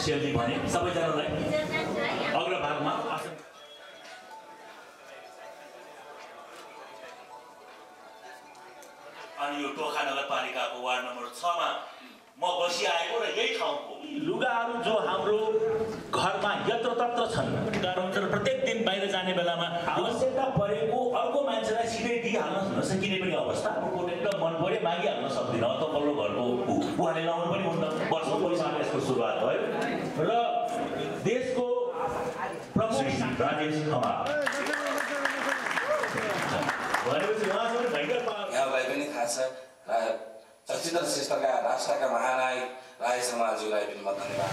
सेलजी भने सबैजनालाई अग्लो भागमा आसन अनि यो टोखा नगरपालिकाको वार्ड नम्बर छमा म बसिआएको र यही ठाउँको लुगाहरू जो हाम्रो घरमा यत्र तत्र छन् र प्रत्येक बाहिर जाने बेलामा आवश्यकता परेको अर्को मान्छेलाई सिधै दिइहाल्न नसकिने पनि अवस्था। एकदम मन पऱ्यो मागिहाल्न सक्दिनँ। तल्लो घरको उ- उहाँले लाउनु पनि हुन्न वर्ष पैसामा यसको सुरुवात भयो। र देशको प्रमुख राजेश खमा भनेपछि उहाँसँग भयङ्कर पावर यहाँलाई पनि थाहा छ। चलचित्र श्रेष्ठका राष्ट्रका महानायक राई समाजलाई पनि म धन्यवाद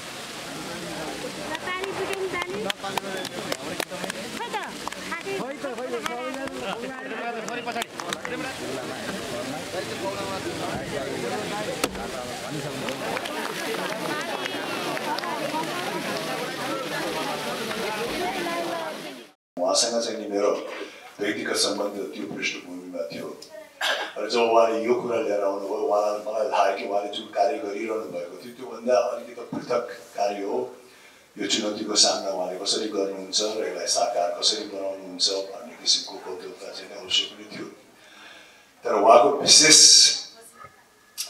उहाँसँग चाहिँ नि मेरो व्यक्तिगत सम्बन्ध त्यो पृष्ठभूमिमा थियो र जब उहाँले यो कुरा लिएर आउनुभयो उहाँलाई मलाई थाहा कि उहाँले जुन कार्य गरिरहनु भएको थियो त्योभन्दा अलिकति पृथक कार्य हो यो चुनौतीको सामना उहाँले कसरी गर्नुहुन्छ र यसलाई साकार कसरी बनाउनुहुन्छ भन्ने किसिमको कौतुकता चाहिँ अवश्य पनि थियो तर उहाँको विशेष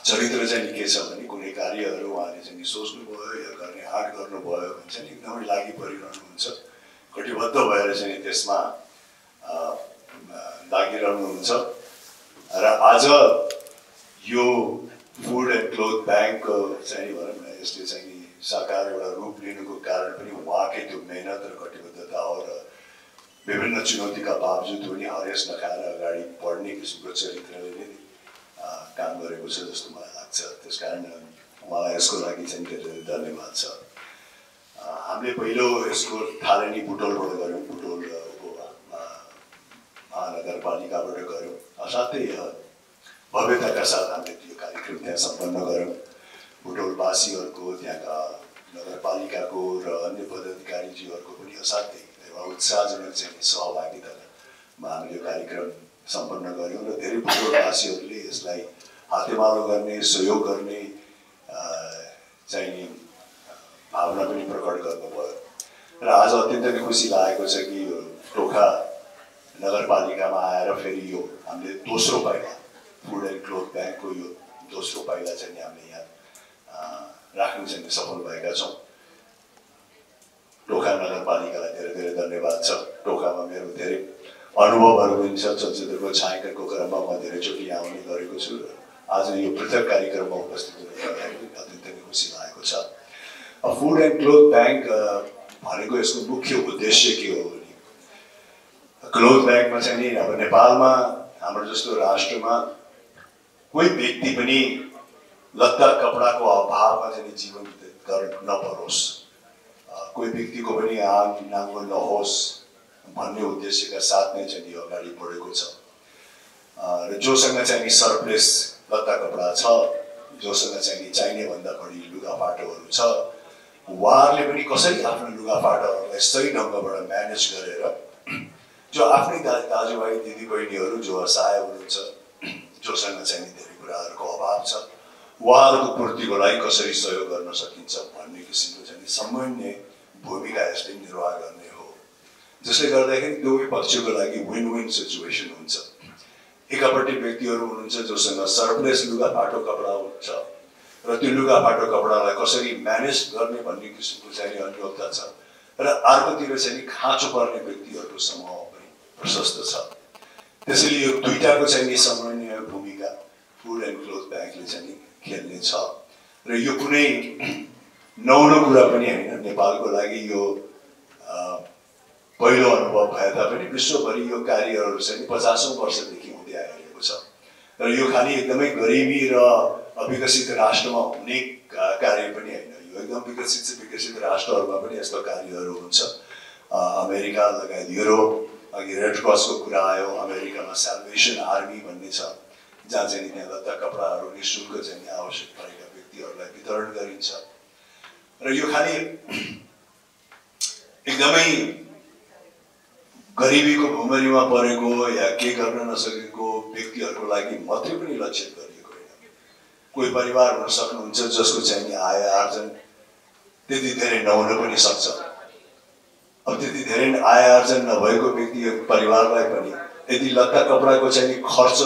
चरित्र चाहिँ के छ भने कुनै कार्यहरू उहाँले चाहिँ सोच्नुभयो या गर्ने आँट गर्नुभयो भने चाहिँ एकदमै लागि परिरहनुहुन्छ कटिबद्ध भएर चाहिँ त्यसमा लागिरहनुहुन्छ र आज यो फुड एन्ड क्लोथ ब्याङ्क चाहिँ भनौँ न यसले चाहिँ नि साकार एउटा रूप लिनुको कारण पनि उहाँकै त्यो मेहनत र कटिबद्धता हो र विभिन्न चुनौतीका बावजुद पनि हरेस नखाएर अगाडि बढ्ने किसिमको चरित्रले नै काम गरेको छ जस्तो मलाई लाग्छ। त्यस कारण उहाँलाई यसको लागि चाहिँ धेरै धेरै धन्यवाद छ। हामीले पहिलो यसको थालनी बुटोलबाट गऱ्यौँ बुटोल अ, उप अ, महानगरपालिकाबाट गऱ्यौँ। अ, भव्यताका साथ हामीले त्यो कार्यक्रम त्यहाँ सम्पन्न गऱ्यौँ। बुटोलवासीहरूको त्यहाँका नगरपालिकाको र अन्य पदाधिकारीजीहरूको पनि असाध्यै एउटा उत्साहजनक चाहिँ सहभागितामा हामीले यो कार्यक्रम सम्पन्न गऱ्यौँ र धेरै बुटोलवासीहरूले यसलाई हातेमालो गर्ने सहयोग गर्ने अ, चाहिँ नि भावना पनि प्रकट गर्नुभयो। र आज अत्यन्त खुसी लागेको छ कि टोखा नगरपालिकामा आएर फेरि यो हामीले दोस्रो पाइला फुड एन्ड क्लोथ ब्याङ्कको यो दोस्रो पाइला चाहिँ हामीले यहाँ राख्नु चाहिँ सफल भएका छौँ। टोखा नगरपालिकालाई धेरै धेरै धन्यवाद छ। टोखामा मेरो धेरै अनुभवहरू पनि छ। चलचित्रको छायाङ्कनको क्रममा म धेरैचोटि आउने गरेको छु। र आज यो पृथक कार्यक्रममा उपस्थित हुनु अत्यन्तै खुसी लागेको छ। फुड एन्ड क्लोथ ब्याङ्क भनेको यसको मुख्य उद्देश्य के हो भने क्लोथ ब्याङ्कमा चाहिँ नि अब नेपालमा हाम्रो जस्तो राष्ट्रमा कोही व्यक्ति पनि लत्ता कपडाको अभावमा चाहिँ जीवन गर्न नपरोस्। कोही व्यक्तिको पनि आग नाङ्गो नहोस् भन्ने उद्देश्यका साथ नै चाहिँ यो अगाडि बढेको छ। र जोसँग चाहिँ नि सरप्लेस लत्ता कपडा छ जोसँग चाहिँ नि चाहिने भन्दा बढी लुगाफाटोहरू छ। उहाँहरूले पनि कसरी आफ्नो लुगाफाटाहरूलाई सही ढङ्गबाट म्यानेज गरेर जो आफ्नै दा दाजुभाइ दिदीबहिनीहरू जो असहाय हुनुहुन्छ जोसँग चाहिँ धेरै कुराहरूको अभाव छ उहाँहरूको पूर्तिको लागि कसरी सहयोग गर्न सकिन्छ भन्ने किसिमको चाहिँ सामान्य भूमिका यसले निर्वाह गर्ने हो। जसले गर्दाखेरि दुवै पक्षको लागि विन विन सिचुएसन हुन्छ। एकापट्टि व्यक्तिहरू हुनुहुन्छ जोसँग सरप्लेस लुगाफाटो कपडा हुन्छ। र त्यो लुगाफाटो कपडालाई कसरी म्यानेज गर्ने भन्ने किसिमको चाहिँ नि अन्योलता छ। र अर्कोतिर चाहिँ नि खाँचो पर्ने व्यक्तिहरूको समूह पनि प्रशस्त छ। त्यसैले यो दुइटाको चाहिँ नि समन्वय भूमिका फुड एन्ड क्लोथ ब्याङ्कले चाहिँ खेल्ने छ। र यो कुनै नौलो कुरा पनि होइन नेपालको लागि यो पहिलो अनुभव भए तापनि विश्वभरि यो कार्यहरू चाहिँ पचासौँ वर्षदेखि हुँदै आइरहेको छ। र यो खालि एकदमै गरिबी र अविकसित राष्ट्रमा हुने कार्य पनि होइन यो एकदम विकसित विकसित राष्ट्रहरूमा पनि यस्तो कार्यहरू हुन्छ अमेरिका लगायत युरोप अघि रेड क्रसको कुरा आयो अमेरिकामा सेल्भेसन आर्मी भन्ने छ जहाँ चाहिँ लत्ता कपडाहरू नि शुल्क चाहिँ आवश्यक परेका व्यक्तिहरूलाई वितरण गरिन्छ र यो खालि एकदमै गरिबीको भुमरीमा परेको या के गर्न नसकेको व्यक्तिहरूको लागि मात्रै पनि लक्षित होइन कोही परिवार हुन सक्नुहुन्छ जसको चाहिँ नि आय आर्जन त्यति धेरै नहुन पनि सक्छ। अब त्यति धेरै आय आर्जन नभएको व्यक्ति परिवारलाई पनि यदि लत्ता कपडाको चाहिँ नि खर्च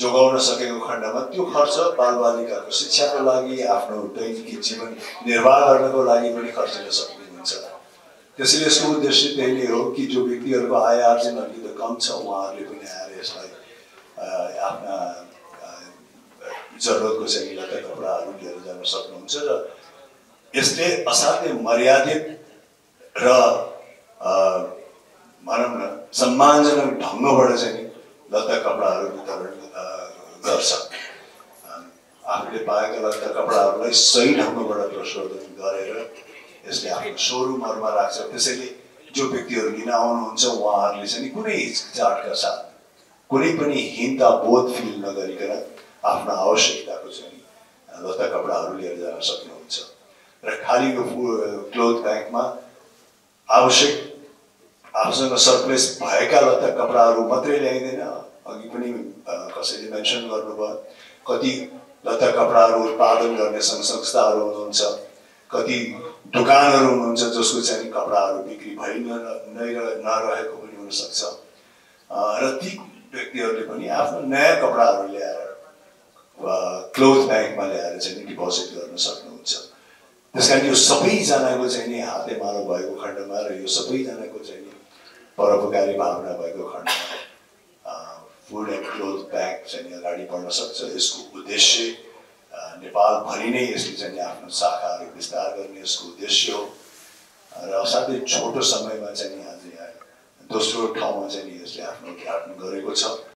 जोगाउन सकेको खण्डमा त्यो खर्च बालबालिकाको शिक्षाको लागि आफ्नो दैनिकी जीवन निर्वाह गर्नको लागि पनि खर्चिन सक्ने हुन्छ त्यसैले यसको उद्देश्य त्यही नै हो कि जो व्यक्तिहरूको आय आर्जन अलिकति कम छ उहाँहरूले पनि आएर यसलाई आफ्ना जरुरतको चाहिँ लत्ता कपडाहरू लिएर जान सक्नुहुन्छ र यसले असाध्यै मर्यादित र भनौँ न सम्मानजनक ढङ्गबाट चाहिँ लत्ता कपडाहरू वितरण गर्छ। आफूले पाएका लत्ता कपडाहरूलाई सही ढङ्गबाट प्रशोधन गरेर यसले आफ्नो सोरुमहरूमा राख्छ। त्यसैले जो व्यक्तिहरू लिन आउनुहुन्छ उहाँहरूले चाहिँ कुनै हिचकिचाटका साथ कुनै पनि हिंता बोध फिल नगरिकन आफ्नो आवश्यकताको चाहिँ लत्ता कपडाहरू लिएर जान सक्नुहुन्छ र खालि यो क्लोथ ब्याङ्कमा आवश्यक आफूसँग सरप्लेस भएका लत्ता कपडाहरू मात्रै ल्याइँदैन अघि पनि कसैले मेन्सन गर्नुभयो कति लत्ता कपडाहरू उत्पादन गर्ने सङ्घ संस्थाहरू हुनुहुन्छ कति दोकानहरू हुनुहुन्छ जसको चाहिँ कपडाहरू बिक्री भइ न- नै नरहेको पनि हुनसक्छ र ती व्यक्तिहरूले पनि आफ्नो नयाँ कपडाहरू ल्याएर क्लोथ ब्याङ्कमा ल्याएर चाहिँ नि डिपोजिट गर्न सक्नुहुन्छ त्यस कारण यो सबैजनाको चाहिँ नि हातेमालो भएको खण्डमा र यो सबैजनाको चाहिँ नि परोपकारी भावना भएको खण्डमा फुड एन्ड क्लोथ ब्याग चाहिँ अगाडि बढ्न सक्छ यसको उद्देश्य नेपालभरि नै यसले चाहिँ आफ्नो शाखाहरू विस्तार गर्ने यसको उद्देश्य हो र असाध्यै छोटो समयमा चाहिँ आज यहाँ दोस्रो ठाउँमा चाहिँ यसले आफ्नो उद्घाटन गरेको छ